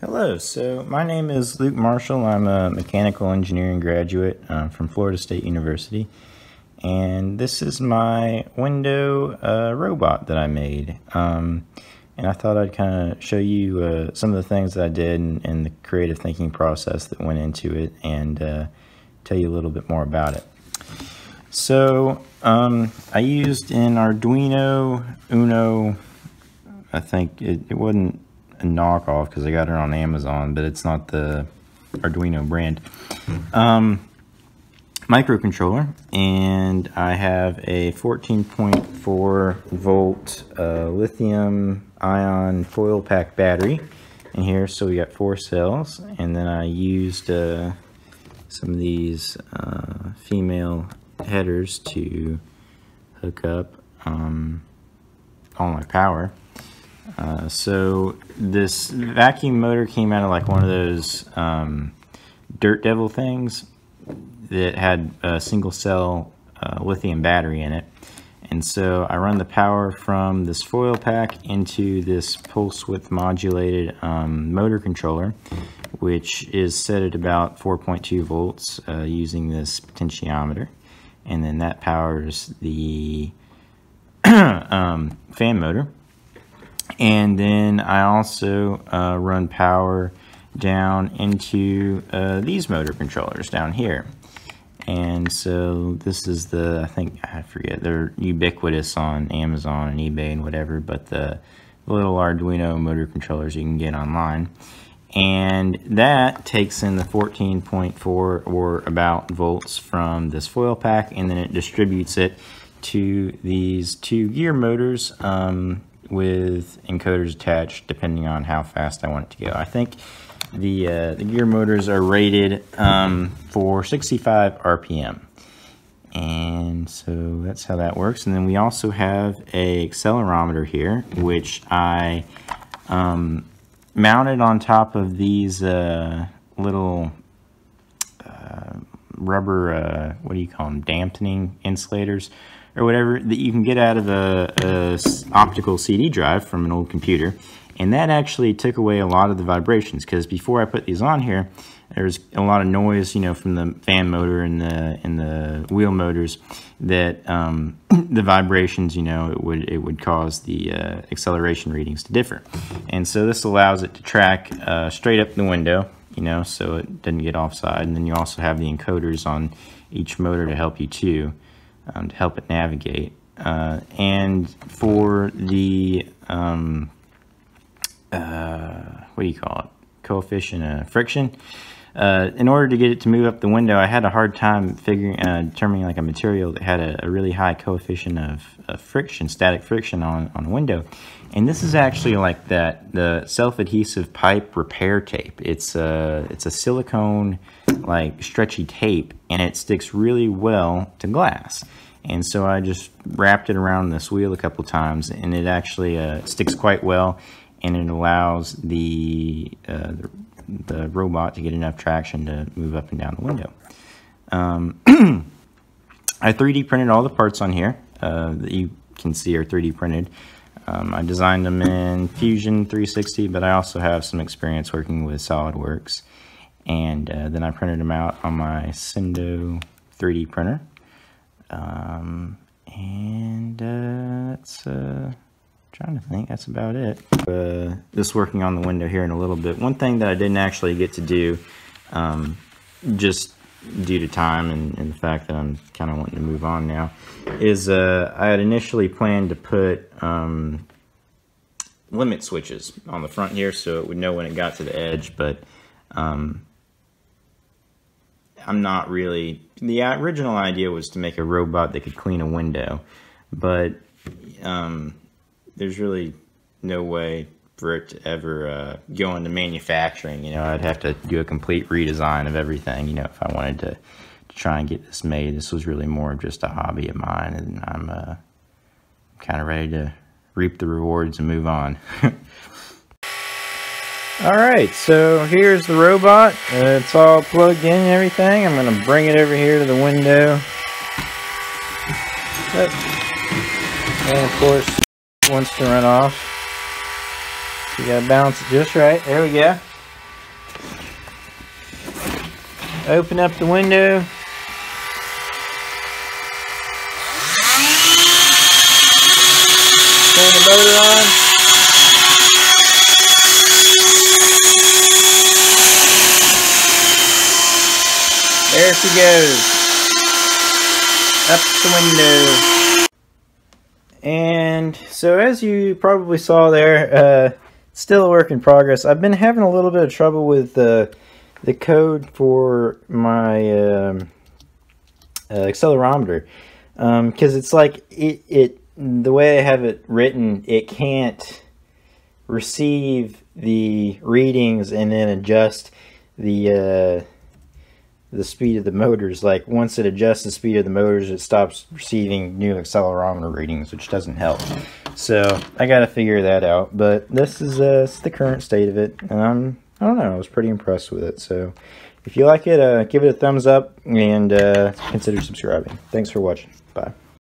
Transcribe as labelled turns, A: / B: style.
A: Hello, so my name is Luke Marshall. I'm a mechanical engineering graduate uh, from Florida State University. And this is my window uh, robot that I made. Um, and I thought I'd kind of show you uh, some of the things that I did and, and, the creative thinking process that went into it and uh, tell you a little bit more about it. So um, I used an Arduino Uno, I think it, it wasn't a knockoff because I got it on Amazon, but it's not the Arduino brand. Um, microcontroller, and I have a 14.4 volt uh, lithium ion foil pack battery in here. So we got four cells, and then I used uh, some of these uh, female headers to hook up um, all my power. Uh, so this vacuum motor came out of like one of those um, Dirt Devil things that had a single cell uh, lithium battery in it. And so I run the power from this foil pack into this pulse width modulated um, motor controller, which is set at about 4.2 volts uh, using this potentiometer. And then that powers the um, fan motor. And then I also uh, run power down into uh, these motor controllers down here. And so this is the, I think, I forget, they're ubiquitous on Amazon and eBay and whatever, but the little Arduino motor controllers you can get online. And that takes in the 14.4 or about volts from this foil pack, and then it distributes it to these two gear motors. Um, with encoders attached depending on how fast I want it to go. I think the, uh, the gear motors are rated um, for 65 RPM. And so that's how that works. And then we also have a accelerometer here, which I um, mounted on top of these uh, little uh, rubber, uh, what do you call them, dampening insulators or whatever that you can get out of a, a optical CD drive from an old computer. And that actually took away a lot of the vibrations because before I put these on here, there was a lot of noise, you know, from the fan motor and the and the wheel motors that um, the vibrations, you know, it would it would cause the uh, acceleration readings to differ. And so this allows it to track uh, straight up the window, you know, so it doesn't get offside. And then you also have the encoders on each motor to help you too um, to help it navigate. Uh, and for the, um, uh, what do you call it, coefficient of friction, uh, in order to get it to move up the window, I had a hard time figuring, uh, determining like a material that had a, a really high coefficient of, of, friction, static friction on, on a window. And this is actually like that, the self-adhesive pipe repair tape. It's a, it's a silicone, like stretchy tape, and it sticks really well to glass. And so I just wrapped it around this wheel a couple times, and it actually uh, sticks quite well, and it allows the, uh, the the robot to get enough traction to move up and down the window. Um, I 3D printed all the parts on here uh, that you can see are 3D printed. Um, I designed them in Fusion 360, but I also have some experience working with SolidWorks. And uh, then I printed them out on my Sendo 3D printer. Um, and uh, that's uh, trying to think that's about it uh, just working on the window here in a little bit one thing that I didn't actually get to do um, just due to time and, and, the fact that I'm kind of wanting to move on now is uh, I had initially planned to put um, limit switches on the front here so it would know when it got to the edge but um, I'm not really the original idea was to make a robot that could clean a window but um, there's really no way for it to ever uh, go into manufacturing. You know, I'd have to do a complete redesign of everything, you know, if I wanted to, to try and get this made. This was really more of just a hobby of mine, and I'm uh, kind of ready to reap the rewards and move on. all right, so here's the robot. Uh, it's all plugged in and everything. I'm going to bring it over here to the window. And of course, wants to run off. You gotta balance it just right. There we go. open up the window. Turn the motor on. There she goes. Up the window. And so as you probably saw there, uh, still a work in progress. I've been having a little bit of trouble with uh, the code for my um, uh, accelerometer because um, it's like it, it the way I have it written, it can't receive the readings and then adjust the uh, the speed of the motors. Like once it adjusts the speed of the motors, it stops receiving new accelerometer readings, which doesn't help. So I got to figure that out. But this is uh, the current state of it, and I'm I don't know, I was pretty impressed with it. So if you like it, uh, give it a thumbs up and uh, consider subscribing. Thanks for watching. Bye.